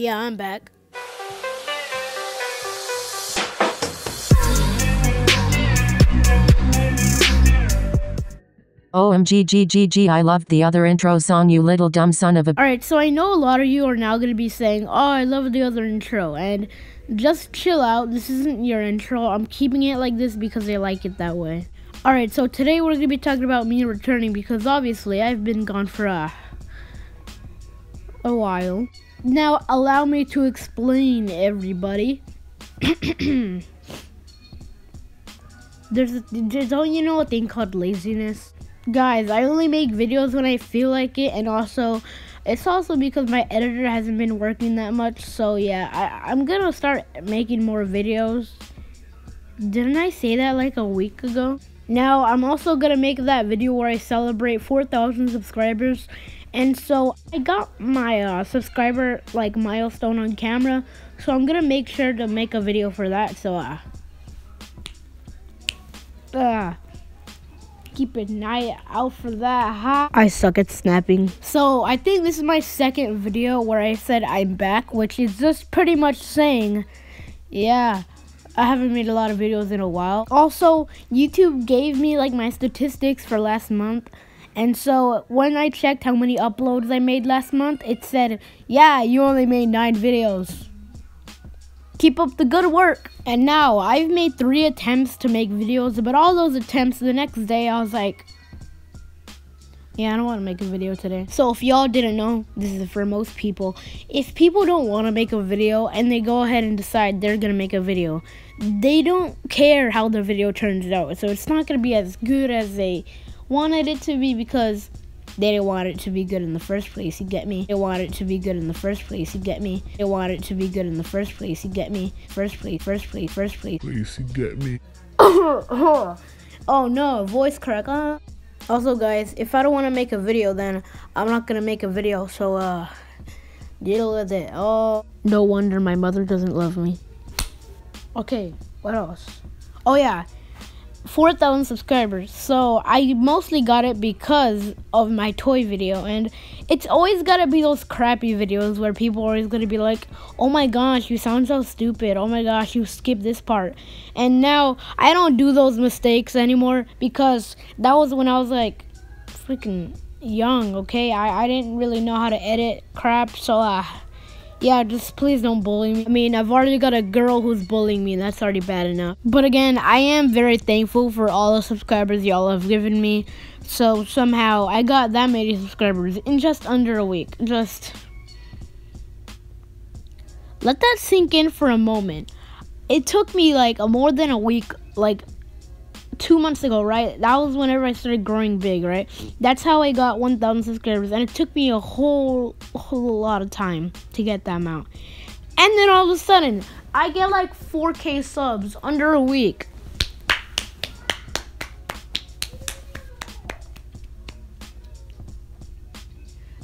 Yeah, I'm back. OMG I loved the other intro song you little dumb son of a Alright, so I know a lot of you are now gonna be saying, Oh, I love the other intro and just chill out. This isn't your intro. I'm keeping it like this because I like it that way. Alright, so today we're gonna be talking about me returning because obviously I've been gone for a a while. Now allow me to explain everybody. there's a, don't you know a thing called laziness? Guys, I only make videos when I feel like it, and also, it's also because my editor hasn't been working that much. So yeah, I, I'm gonna start making more videos. Didn't I say that like a week ago? Now, I'm also gonna make that video where I celebrate 4,000 subscribers. And so I got my uh, subscriber like milestone on camera. So I'm gonna make sure to make a video for that. So uh, uh keep an eye out for that, huh? I suck at snapping. So I think this is my second video where I said I'm back, which is just pretty much saying, yeah, I haven't made a lot of videos in a while. Also, YouTube gave me like my statistics for last month. And so when I checked how many uploads I made last month, it said, yeah, you only made nine videos. Keep up the good work. And now I've made three attempts to make videos, but all those attempts the next day I was like, yeah, I don't want to make a video today. So if y'all didn't know, this is for most people. If people don't want to make a video and they go ahead and decide they're going to make a video, they don't care how the video turns out. So it's not going to be as good as they wanted it to be because they didn't want it to be good in the first place, you get me? They want it to be good in the first place, you get me? They want it to be good in the first place, you get me? First place, first place, first place. Please, you get me? oh no, voice crack, huh? Also guys, if I don't want to make a video, then I'm not gonna make a video, so uh, deal with it. Oh, no wonder my mother doesn't love me. Okay, what else? Oh yeah, 4,000 subscribers. So I mostly got it because of my toy video. And it's always got to be those crappy videos where people are always to be like, oh my gosh, you sound so stupid. Oh my gosh, you skipped this part. And now I don't do those mistakes anymore because that was when I was like freaking young, okay? I, I didn't really know how to edit crap. So, uh, yeah, just please don't bully me. I mean, I've already got a girl who's bullying me, and that's already bad enough. But again, I am very thankful for all the subscribers y'all have given me. So somehow I got that many subscribers in just under a week. Just let that sink in for a moment. It took me like a more than a week, like two months ago, right? That was whenever I started growing big, right? That's how I got 1,000 subscribers, and it took me a whole, whole lot of time to get that amount. And then all of a sudden, I get like 4K subs under a week.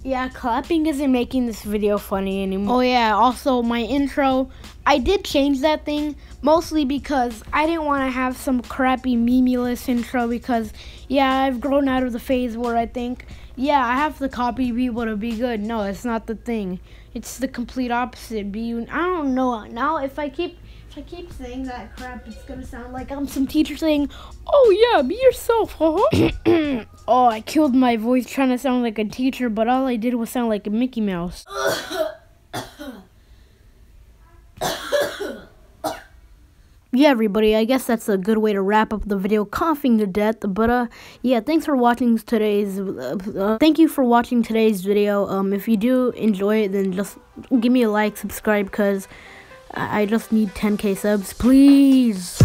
Yeah, clapping isn't making this video funny anymore. Oh yeah, also my intro, I did change that thing mostly because I didn't want to have some crappy Memeulous intro because yeah, I've grown out of the phase where I think yeah, I have to copy people to be good. No, it's not the thing. It's the complete opposite. Be I don't know. Now if I keep I keep saying that crap, it's gonna sound like I'm some teacher saying, "Oh yeah, be yourself." Huh? oh, I killed my voice trying to sound like a teacher, but all I did was sound like a Mickey Mouse. yeah, everybody, I guess that's a good way to wrap up the video, coughing to death. But uh, yeah, thanks for watching today's. Uh, uh, thank you for watching today's video. Um, if you do enjoy it, then just give me a like, subscribe, I, just need 10k subs, please.